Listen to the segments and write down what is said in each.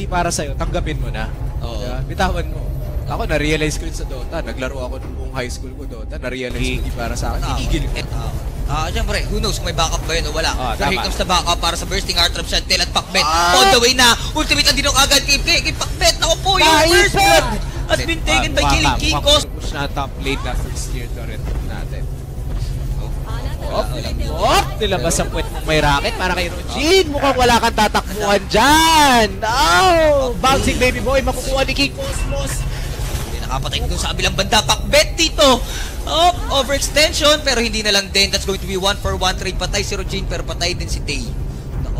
hindi para sa'yo, tanggapin mo na. Oo. Diba? Bitawan mo. Ako, na-realize ko yun sa Dota. Naglaro ako nung buong high school ko Dota. Na-realize ko hindi para sa akin. Itigil ko. Ah, Ah, siyempre, who knows kung may backup ba yun o wala. Ah, Pero here tama. comes the backup para sa bursting heart of Chantel at Pacbet. Ah! On the way na, ultimate ang dinong agad kay, kay, kay Pacbet. Ako po, yung Kahit first blood has been taken by Killing mukha- Kikos. Push na top late na first year turret natin. Oh, Oh, nilabas ang puwet mong may racket para kay Rojin. Mukhang wala kang tatakbuhan dyan. Oh, bouncing baby boy, makukuha ni King Cosmos. Hindi nakapatay doon sa kabilang banda. Pacbet dito. Oh, overextension. Pero hindi na lang din. That's going to be one for one trade. Patay si Rojin pero patay din si Tay.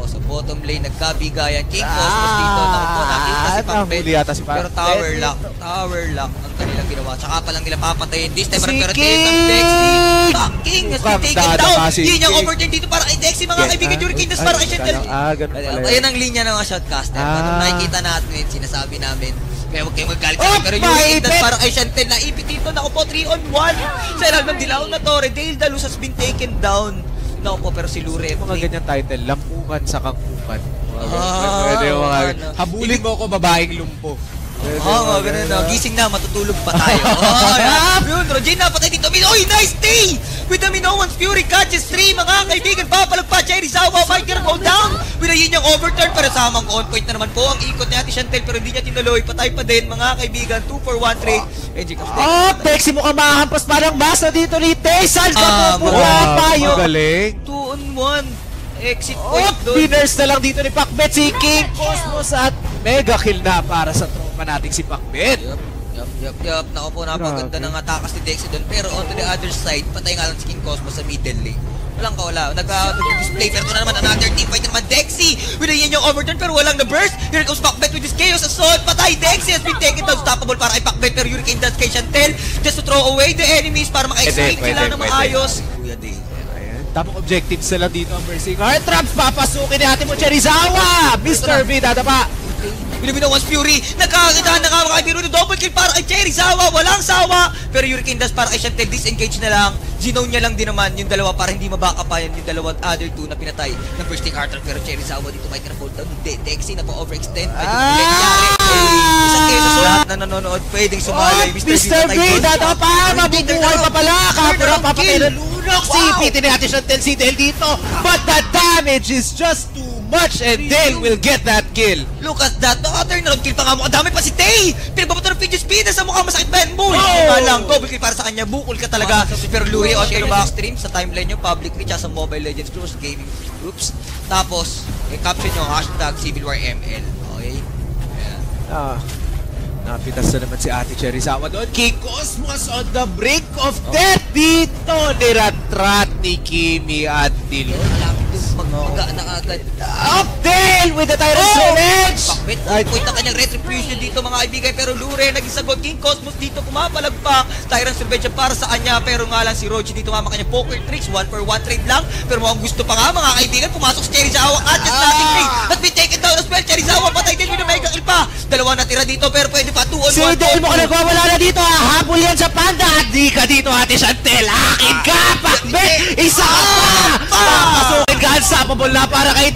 Nako, sa bottom lane, nagkabigayan. King Cosmos dito. Nako po, nakita si Ah, Pacbet. nahuli yata si Pero tower lock. Tower lock ang kanilang ginawa. Tsaka pa lang nila papatayin. This time, pero King! King! Dexy. Ah, King has been taken down. niya King. overturn dito para kay Dexy. Mga kaibigan, Ah, Hurricane ay, para kay ay. Ah, yun. Ayan ang linya ng shotcaster. Ah. Anong nakikita natin, sinasabi namin, kaya huwag kayong Oh, akin. Pero yung maipit! Hurricane para kay Chantel na ipit dito. Naku po, 3 on 1. Sa ilang ng dilaw na torre. Dale Dalus has been taken down. Naku po, pero si Lure. Mga ganyan title, lampungan sa ganun. Ah, Pwede yung mga, ano. habulin mo ako babaeng lumpo. Oo, oh, mga ganun na. ah. Gising na, matutulog pa tayo. Oh, yeah. Yun, Roger, napatay dito. Oy, nice day! With the Minoan's Fury catches 3, mga kaibigan. Papalag pa, Cherry gonna go down. With a yin yung overturn. Pero samang on point na naman po ang ikot ni Ate Chantel. Pero hindi niya tinuloy. Patay pa din, mga kaibigan. 2 for 1 trade. Edgy comes down. Oh, Texi mukhang mahampas parang basa dito ni Tay. Ah, pupunta Wow, tayo? magaling. 2 on 1. Exit Oh, point doon. winners na lang dito ni Pacbet si King Cosmos at mega kill na para sa tropa nating si Pacbet. Yup, yup, yup, yup. Naku po, napaganda ng atakas ni Dexy doon. Pero on to the other side, patay nga lang si King Cosmos sa middle lane. Walang kawala. Nag-display. Pero ito na naman, another team fight na naman. Dexy with a yin yung overturn pero walang na-burst. Here comes Pacbet with his Chaos Assault. Patay. Dexy has been taken down. Stoppable para kay Pacbet. Pero Hurricane dance kay Chantel just to throw away the enemies para maka-escape Pwede, sila pwede. maayos. Kuya Day. Tapos objectives na lang dito ang Bursting Heart Traps. Papasukin ni ate mo, Cherizawa! Mr. V, dadapa. Bilibino Once Fury, na nga mga kaibigan ng double kill para kay Cherry Sawa, walang sawa. Pero Hurricane Dash para kay Chantel, disengage na lang. Ginone niya lang din naman yung dalawa para hindi mabaka pa yan yung dalawang other two na pinatay ng Bursting Heart Trap. Pero Cherry Sawa dito might na fall down. De Dexy na pa overextend. Pwede Ah! Isang kayo sa lahat na nanonood, pwedeng sumali. Oh, Mr. V, dadapa. Mabubuhay pa pala. Kapura na. Si Wow. Piti ni ate Chantel si Del dito. But the damage is just too much and Del will get that kill. Look at that. Baka turnaround kill pa nga mo. Ang dami pa si Tay. Pinagbabato ng Fidget Spinner sa mukha masakit ba yan? Boy! Oh! Nga lang. Double kill para sa kanya. Bukol ka talaga. Pero Luri on kayo back stream sa timeline nyo. Public reach sa Mobile Legends Cruise Gaming Groups. Tapos, eh, caption nyo hashtag Civil War ML. Okay? Ayan. Ah, napitas na naman si Ate Cherizawa doon. King Cosmos on the brink of death dito. Niratrat ni Kimi at Dilo. Malapit yung mag-magaan na agad. Updale with the Tyrant's Oh! Bakit? Ay, Point na kanyang retribution dito mga kaibigan pero Lure naging sagot King Cosmos dito pumapalag pa Tyrant's Revenge para sa kanya pero nga lang si Roji dito mama kanya poker tricks one for one trade lang pero mukhang gusto pa nga mga kaibigan pumasok si Cherry Zawa at just Ah! nothing trade has been taken down as well Cherry Zawa patay din with a mega kill pa dalawa na tira dito pero pwede pa 2 on 1 Si Del mo ka nagwawala na dito ha. Habol yan sa panda. At di ka dito, Ate Chantel. Akin ka, Pakbet! Isa ka pa! Papasukin ka, unstoppable na para kay...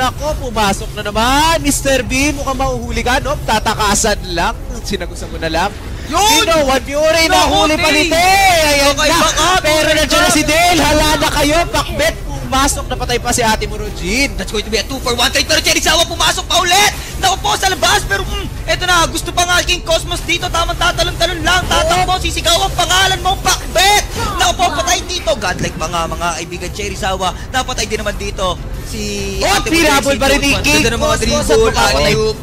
Nako, pumasok na naman. Mr. B, mukhang mahuhuli ka, no? Tatakasan lang. Sinagusan mo na lang. Yun! Sino? One Fury na Naku, huli pa ni Tay! Tay! Ayan Okay, na! up! Pero nandiyan na si Del. Hala na kayo, Pakbet! Pumasok na patay pa si Ate Morojin. That's going to be a 2 for 1 trade pero Cherry Sawa pumasok pa ulit! Naku po sa labas pero mm, eto na gusto pa nga King Cosmos dito tamang tatalon-talon lang tatakbo sisigaw ang pangalan mong Pakbet! Naku po patay dito godlike pa nga mga kaibigan Cherry Sawa napatay din naman dito si Oh, pinabol pa rin ni Ganda King ng mga Cosmos at dribble, makapatay. alley-oop,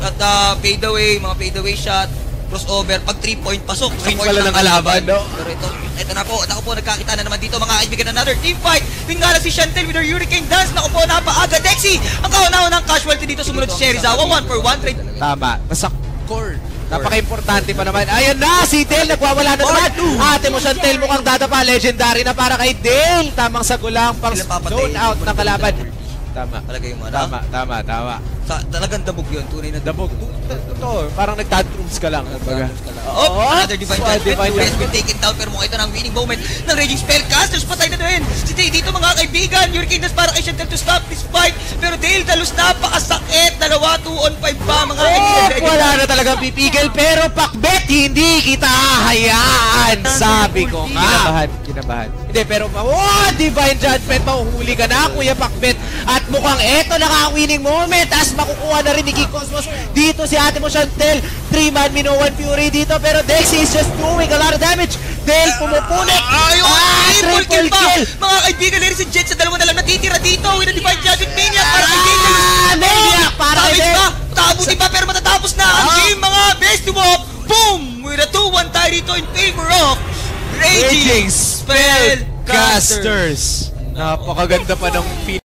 at uh, fade away, mga fade away shot crossover, pag 3 point pasok court pala ng kalaban, no? pero ito, ito na po, ako po, nagkakita na naman dito mga kaibigan, another team fight. Tingala si Chantel with her Hurricane Dance. Naku po, napaaga. Dexy, ang kauna ng casualty dito sumunod si Sherizawa. 1 for 1 trade. Tama. Nasa core. Napaka-importante pa naman. Ayan na, si Del nagwawala na naman. Ate mo, Chantel, mukhang dadapa. Legendary na para kay Del. Tamang sagulang pang zone out ng kalaban. Tama. Talaga yung ano. Tama, tama, tama. Sa, talagang dabog yun. Tunay na dabog. Totoo, parang nagtantrums ka lang. Kumbaga. Oh, another Divine Squad Judgment. Divine Divine has Judgment. been taken down pero mukhang ito na ang winning moment ng Raging Spellcasters. Patay na din. Si Tay dito mga kaibigan. Hurricane Dance para kay Chantel to stop this fight. Pero Dale Dalus napakasakit. Dalawa on 5 pa mga Oh, kaibigan. wala na talagang pipigil pero pakbet hindi kita hahayaan. Sabi ko nga. Kinabahan, kinabahan. Hindi, pero oh, divine judgment, mahuhuli ka na, Kuya Pakbet. At mukhang eto nakaka-winning moment as makukuha na rin ni King Cosmos. Dito si ate mo Chantel, 3-man Minoan Fury dito, pero Dexy is just doing a lot of damage. Dale pumupunit. Ayun! Ah, triple kill pa! kill. Mga kaibigan, ladies and gents, sa dalawa na lang natitira dito with a Divine Judgment Maniac para kay Ah, Daniel. Maniac para kay Damage Daniel. pa! Pero matatapos na ang Ah. game mga best up. Boom! With a 2-1 tayo dito in favor of Raging Spellcasters. Napakaganda pa ng feel.